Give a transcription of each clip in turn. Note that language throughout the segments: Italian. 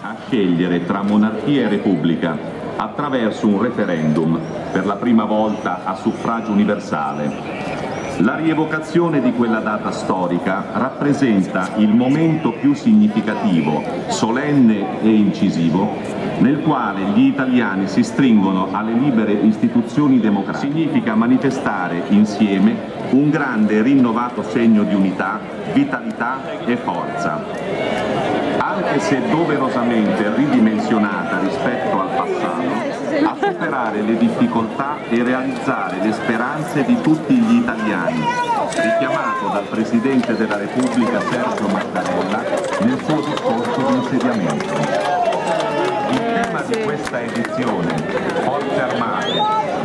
a scegliere tra monarchia e repubblica attraverso un referendum per la prima volta a suffragio universale. La rievocazione di quella data storica rappresenta il momento più significativo, solenne e incisivo, nel quale gli italiani si stringono alle libere istituzioni democratiche. Significa manifestare insieme un grande e rinnovato segno di unità, vitalità e forza. Anche se doverosamente ridimensionata rispetto al passato, a superare le difficoltà e realizzare le speranze di tutti gli italiani, richiamato dal Presidente della Repubblica Sergio Mattarella nel suo discorso di insediamento. Il tema di questa edizione, Forze Armate,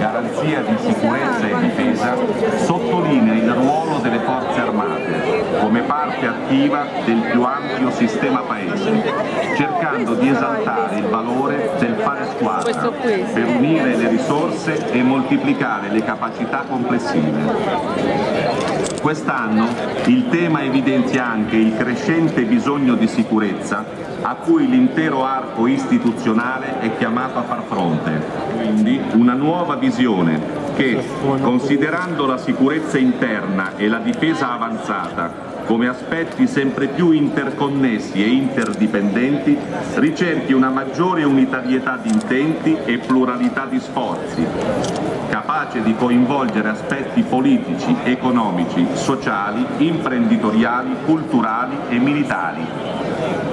garanzia di sicurezza e difesa, sottolinea il ruolo delle Forze Armate come parte attiva del più ampio sistema Paese, cercando di esaltare il valore del fare squadra per unire le risorse e moltiplicare le capacità complessive. Quest'anno il tema evidenzia anche il crescente bisogno di sicurezza a cui l'intero arco istituzionale è chiamato a far fronte. Quindi una nuova visione che, considerando la sicurezza interna e la difesa avanzata come aspetti sempre più interconnessi e interdipendenti, ricerchi una maggiore unitarietà di intenti e pluralità di sforzi, capace di coinvolgere aspetti politici, economici, sociali, imprenditoriali, culturali e militari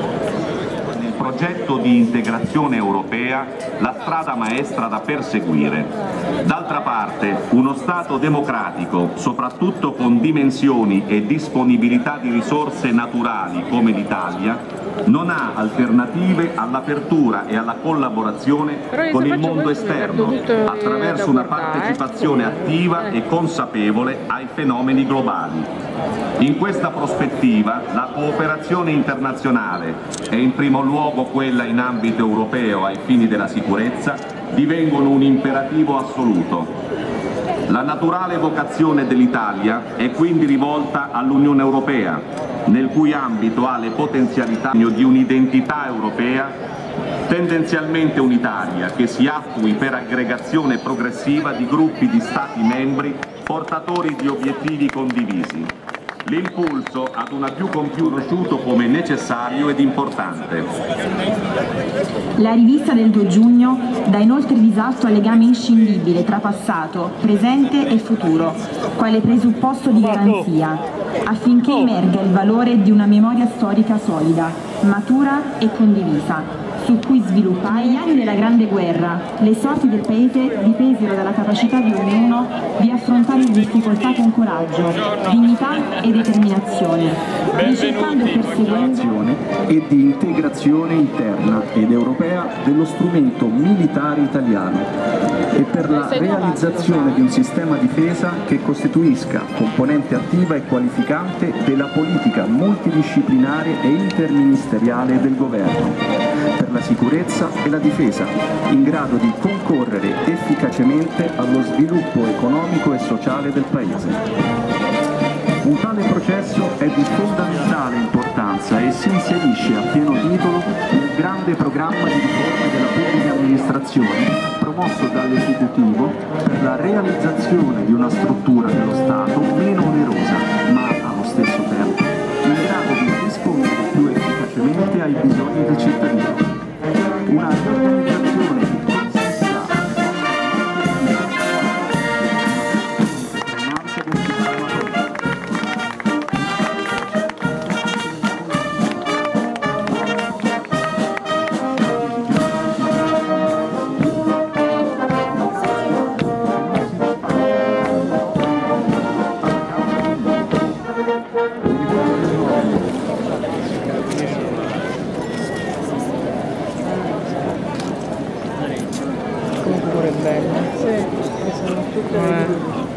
progetto di integrazione europea la strada maestra da perseguire. D'altra parte, uno Stato democratico, soprattutto con dimensioni e disponibilità di risorse naturali come l'Italia, non ha alternative all'apertura e alla collaborazione con il mondo esterno attraverso una partecipazione attiva e consapevole ai fenomeni globali. In questa prospettiva la cooperazione internazionale e in primo luogo quella in ambito europeo ai fini della sicurezza divengono un imperativo assoluto. La naturale vocazione dell'Italia è quindi rivolta all'Unione Europea, nel cui ambito ha le potenzialità di un'identità europea tendenzialmente unitaria che si attui per aggregazione progressiva di gruppi di Stati membri portatori di obiettivi condivisi l'impulso ad una più conosciuto come necessario ed importante. La rivista del 2 giugno dà inoltre risalto al legame inscindibile tra passato, presente e futuro, quale presupposto di garanzia, affinché emerga il valore di una memoria storica solida, matura e condivisa, su cui sviluppare. Negli anni della Grande Guerra. Le sorti del Paese dipesero dalla capacità di ognuno di affrontare le difficoltà con coraggio, dignità e determinazione, ricercando e perseguendo e di integrazione interna ed europea dello strumento militare italiano e per la realizzazione di un sistema difesa che costituisca componente attiva e qualificante della politica multidisciplinare e interministeriale del governo la sicurezza e la difesa, in grado di concorrere efficacemente allo sviluppo economico e sociale del Paese. Un tale processo è di fondamentale importanza e si inserisce a pieno titolo nel grande programma di riforme della pubblica amministrazione promosso dall'esecutivo per la realizzazione di una struttura dello Stato meno onerosa, ma allo stesso tempo in grado di rispondere più efficacemente ai bisogni del cittadino una riorganizzazione belle. Sì, sono tutte eh.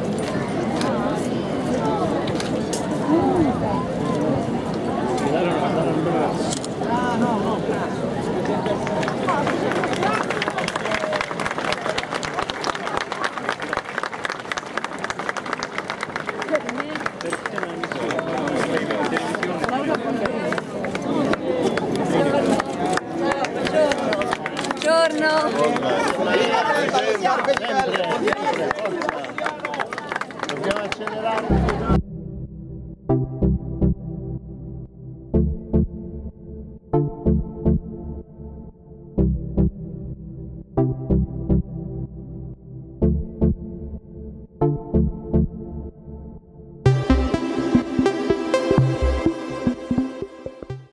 Buongiorno. Dobbiamo accelerare.